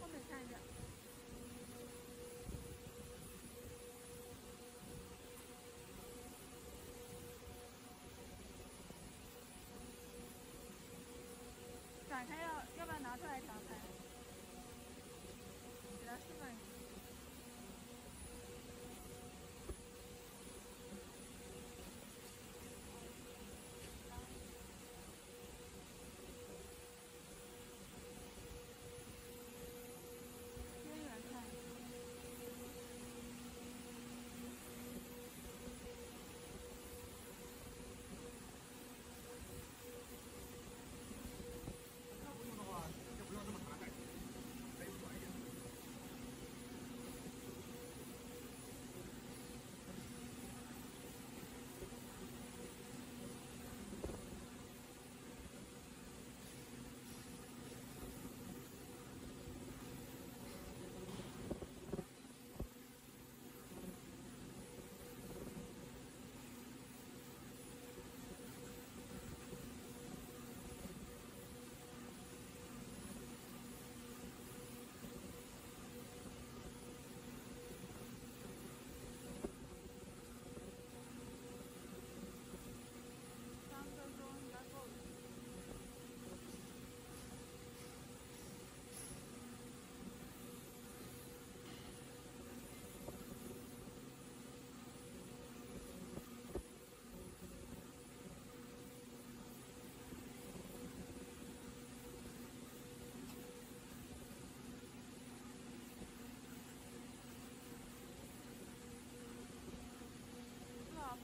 后面看一下。展开要要不要拿出来展开？给他示范一下。边缘看。要不用的话，就不用这么长的盖子，可以短一点。三分钟应该够了。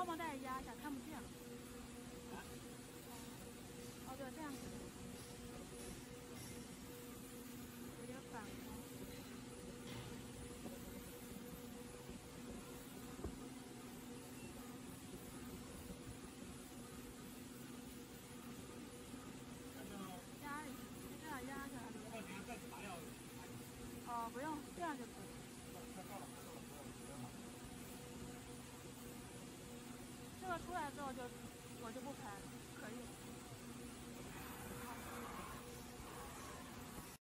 泡泡袋压一下，看不见了。哦，对，这样子。有点反光。压一下，这样压下来。要不然盖子拔掉，哦，不用，这样就可以。太高了，太高了，不要这个出来之后就我就不拍了。